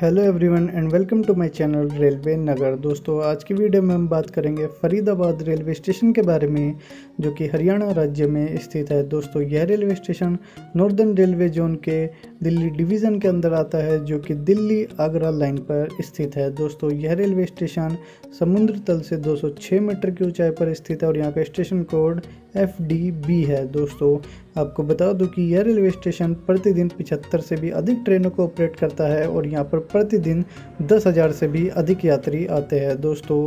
Hello everyone and welcome to my channel railway नगर दोस्तों, आज की वीडियो में हम बात करेंगे फरीदाबाद रेलवे स्टेशन के बारे में। जो कि हरियाणा राज्य में स्थित है। दोस्तों, यह railway station northern railway zone के दिल्ली डिवीज़न के अंदर आता है, जो कि दिल्ली आगरा लाइन पर स्थित है। दोस्तों, यह रेलवे स्टेशन समुद्र तल से 206 मीटर की ऊंचाई पर स्थित है और यहाँ का station code F D B है। दोस्तों, आपको बता दूँ कि यह रेलवे स्टेशन प्रतिदिन पिछहत्तर से भी अधिक ट्रेनों को ऑपरेट करता है और यहाँ पर प्रतिदिन दस हज़ार से भी अधिक यात्री आते हैं। दोस्तों,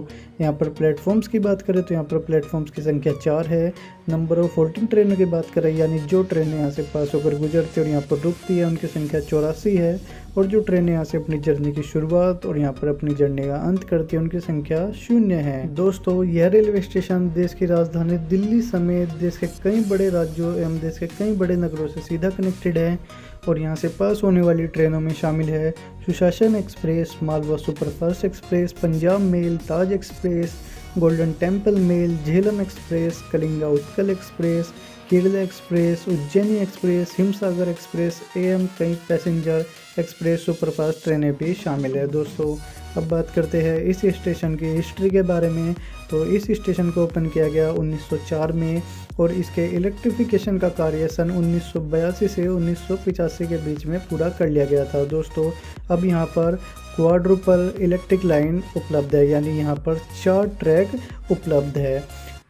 यहाँ पर प्लेटफॉर्म्स की बात करें तो यहाँ पर प्लेटफॉर्म्स की संख्या चार है। नंबर ऑफ़ फोर्टीन ट्रेनों की बात करें, यानी जो ट्रेनें यहाँ से पास होकर गुजरती है और यहाँ पर रुकती है, उनकी संख्या चौरासी है। और जो ट्रेनें यहाँ से अपनी जर्नी की शुरुआत और यहाँ पर अपनी जर्नी का अंत करती है, उनकी संख्या शून्य है। दोस्तों, यह रेलवे स्टेशन देश की राजधानी दिल्ली समेत देश के कई बड़े राज्यों एवं देश के कई बड़े नगरों से सीधा कनेक्टेड है और यहाँ से पास होने वाली ट्रेनों में शामिल है। Sushasan Express, Malwa Superfast Express, Punjab Mail, Taj Express Golden Temple Mail Jhelum Express Kalinga Utkal Express Kerala Express Ujjaini Express Himsagar Express M कई पैसेंजर एक्सप्रेस सुपरफास्ट ट्रेनें भी शामिल है। दोस्तों, अब बात करते हैं इस स्टेशन की हिस्ट्री के बारे में। तो इस स्टेशन को ओपन किया गया 1904 में और इसके इलेक्ट्रिफिकेशन का कार्य सन 1982 से 1985 के बीच में पूरा कर लिया गया था। दोस्तों, अब यहाँ पर क्वाड्रुपल इलेक्ट्रिक लाइन उपलब्ध है, यानी यहाँ पर चार ट्रैक उपलब्ध है।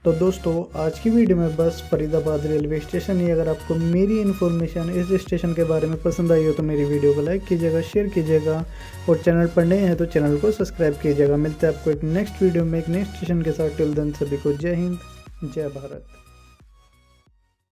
तो दोस्तों, आज की वीडियो में बस फरीदाबाद रेलवे स्टेशन ही अगर आपको मेरी इन्फॉर्मेशन इस स्टेशन के बारे में पसंद आई हो तो मेरी वीडियो को लाइक कीजिएगा शेयर कीजिएगा, और चैनल पर नए हैं तो चैनल को सब्सक्राइब कीजिएगा। मिलते हैं आपको एक नेक्स्ट वीडियो में, एक नेक्स्ट स्टेशन के साथ। टिल दिन सभी को जय हिंद, जय भारत।